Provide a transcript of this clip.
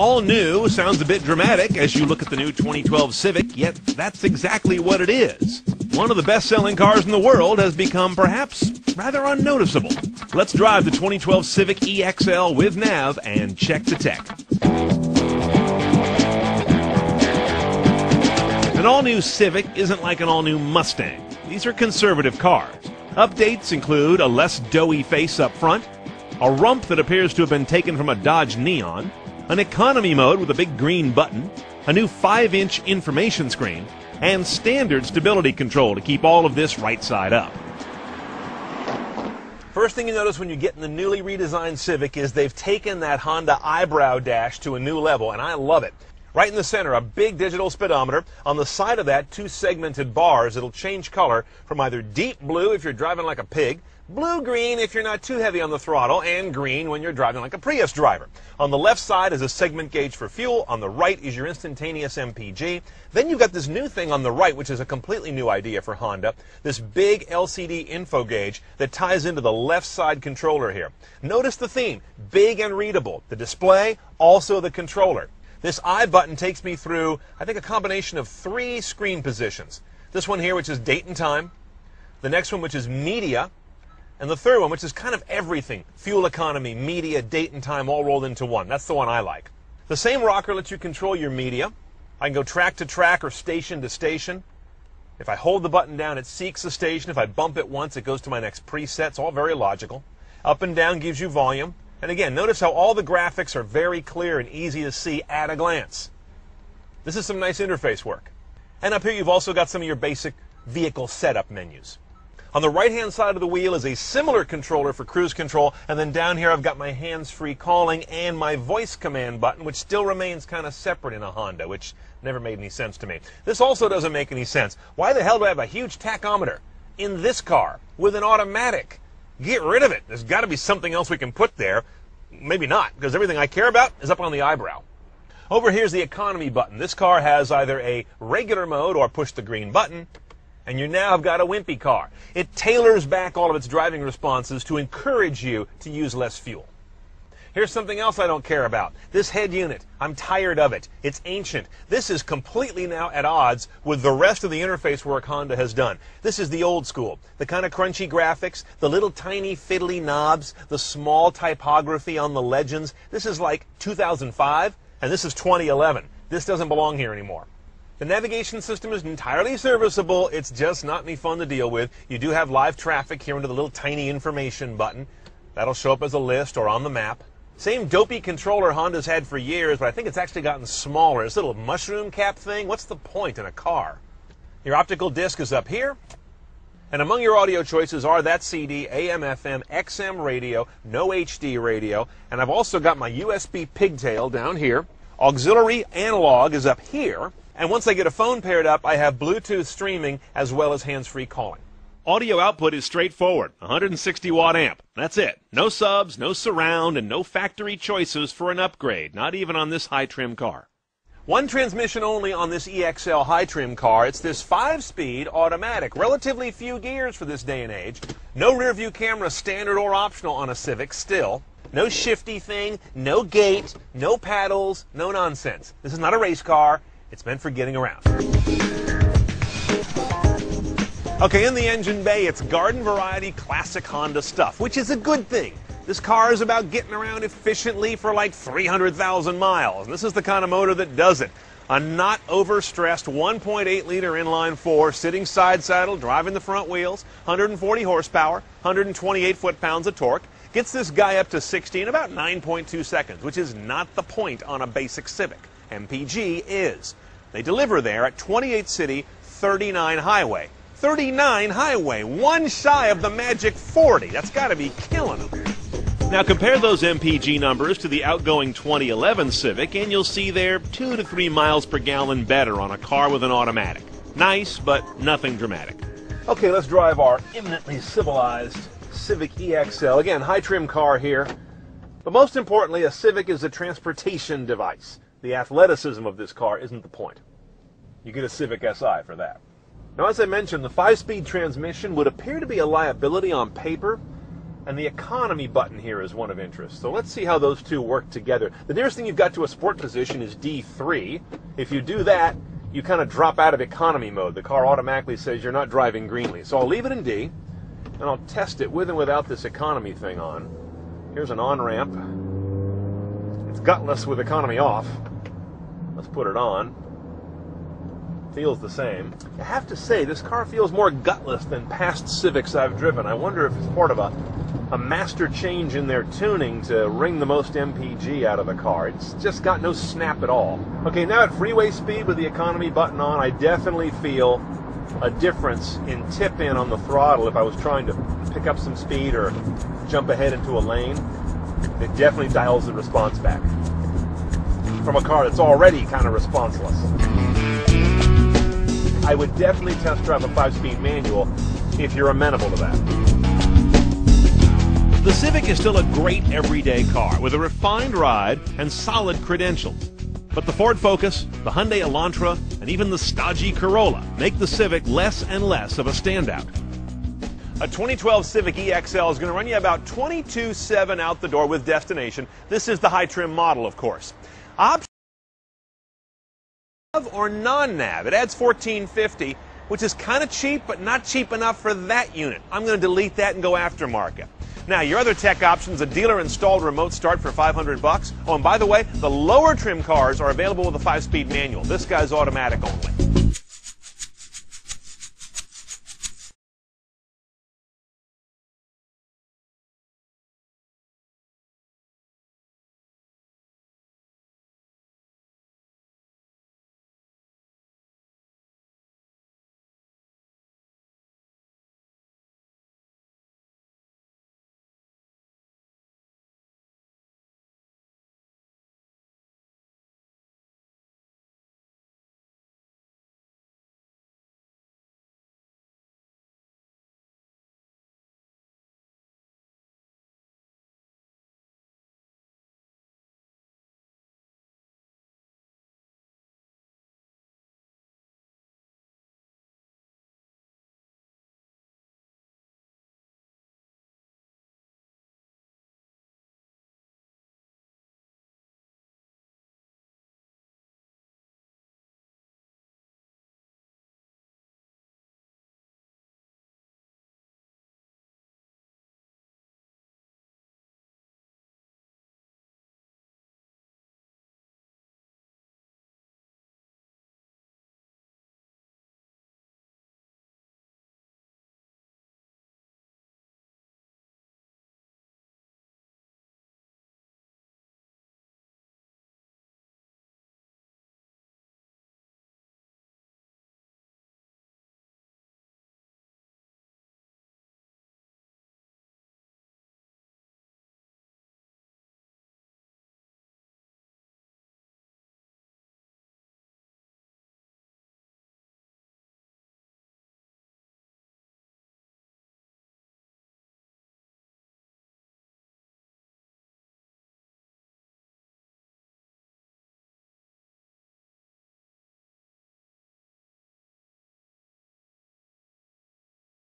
All new sounds a bit dramatic as you look at the new 2012 Civic, yet that's exactly what it is. One of the best selling cars in the world has become perhaps rather unnoticeable. Let's drive the 2012 Civic EXL with nav and check the tech. An all new Civic isn't like an all new Mustang. These are conservative cars. Updates include a less doughy face up front, a rump that appears to have been taken from a Dodge Neon, an economy mode with a big green button, a new 5 inch information screen, and standard stability control to keep all of this right side up. First thing you notice when you get in the newly redesigned Civic is they've taken that Honda eyebrow dash to a new level, and I love it. Right in the center, a big digital speedometer. On the side of that, two segmented bars. It'll change color from either deep blue if you're driving like a pig, blue-green if you're not too heavy on the throttle, and green when you're driving like a Prius driver. On the left side is a segment gauge for fuel. On the right is your instantaneous MPG. Then you've got this new thing on the right, which is a completely new idea for Honda. This big LCD info gauge that ties into the left side controller here. Notice the theme, big and readable. The display, also the controller. This I button takes me through, I think, a combination of three screen positions. This one here, which is date and time. The next one, which is media. And the third one, which is kind of everything. Fuel economy, media, date and time all rolled into one. That's the one I like. The same rocker lets you control your media. I can go track to track or station to station. If I hold the button down, it seeks the station. If I bump it once, it goes to my next preset. It's all very logical. Up and down gives you volume. And again, notice how all the graphics are very clear and easy to see at a glance. This is some nice interface work. And up here you've also got some of your basic vehicle setup menus. On the right hand side of the wheel is a similar controller for cruise control, and then down here I've got my hands-free calling and my voice command button, which still remains kind of separate in a Honda, which never made any sense to me. This also doesn't make any sense. Why the hell do I have a huge tachometer in this car with an automatic? Get rid of it. There's got to be something else we can put there. Maybe not, because everything I care about is up on the eyebrow. Over here's the economy button. This car has either a regular mode or push the green button, and you now have got a wimpy car. It tailors back all of its driving responses to encourage you to use less fuel. Here's something else I don't care about. This head unit. I'm tired of it. It's ancient. This is completely now at odds with the rest of the interface work Honda has done. This is the old school. The kind of crunchy graphics, the little tiny fiddly knobs, the small typography on the legends. This is like 2005 and this is 2011. This doesn't belong here anymore. The navigation system is entirely serviceable. It's just not any fun to deal with. You do have live traffic here under the little tiny information button. That'll show up as a list or on the map. Same dopey controller Honda's had for years, but I think it's actually gotten smaller. This little mushroom cap thing, what's the point in a car? Your optical disc is up here. And among your audio choices are that CD, AM, FM, XM radio, no HD radio, and I've also got my USB pigtail down here. Auxiliary analog is up here. And once I get a phone paired up, I have Bluetooth streaming as well as hands-free calling. Audio output is straightforward 160 watt amp. That's it. No subs, no surround, and no factory choices for an upgrade, not even on this high trim car. One transmission only on this EXL high trim car. It's this five speed automatic. Relatively few gears for this day and age. No rear view camera, standard or optional on a Civic still. No shifty thing, no gate, no paddles, no nonsense. This is not a race car. It's meant for getting around. Okay, in the engine bay, it's garden variety classic Honda stuff, which is a good thing. This car is about getting around efficiently for like 300,000 miles. And this is the kind of motor that does it. A not overstressed 1.8 liter inline four, sitting side saddle, driving the front wheels, 140 horsepower, 128 foot pounds of torque, gets this guy up to 60 in about 9.2 seconds, which is not the point on a basic Civic. MPG is. They deliver there at 28 City, 39 Highway. 39 highway, one shy of the magic 40. That's got to be killing them. Now compare those MPG numbers to the outgoing 2011 Civic, and you'll see they're 2 to 3 miles per gallon better on a car with an automatic. Nice, but nothing dramatic. Okay, let's drive our eminently civilized Civic EXL. Again, high trim car here. But most importantly, a Civic is a transportation device. The athleticism of this car isn't the point. You get a Civic Si for that. Now, as I mentioned, the five speed transmission would appear to be a liability on paper, And the economy button here is one of interest. So let's see how those two work together. The nearest thing you've got to a sport position is D3. If you do that, you kind of drop out of economy mode. The car automatically says you're not driving greenly. So I'll leave it in D, and I'll test it with and without this economy thing on. Here's an on-ramp. It's gutless with economy off. Let's put it on feels the same. I have to say, this car feels more gutless than past Civics I've driven. I wonder if it's part of a, a master change in their tuning to wring the most MPG out of the car. It's just got no snap at all. Okay, now at freeway speed with the economy button on, I definitely feel a difference in tip in on the throttle if I was trying to pick up some speed or jump ahead into a lane. It definitely dials the response back from a car that's already kind of responseless. I would definitely test drive a five-speed manual if you're amenable to that. The Civic is still a great everyday car with a refined ride and solid credentials. But the Ford Focus, the Hyundai Elantra, and even the stodgy Corolla make the Civic less and less of a standout. A 2012 Civic EXL is going to run you about 22.7 out the door with destination. This is the high trim model, of course. Option or non-nav. It adds 1450, which is kind of cheap, but not cheap enough for that unit. I'm going to delete that and go aftermarket. Now, your other tech options, a dealer-installed remote start for 500 bucks. Oh, and by the way, the lower trim cars are available with a five-speed manual. This guy's automatic only.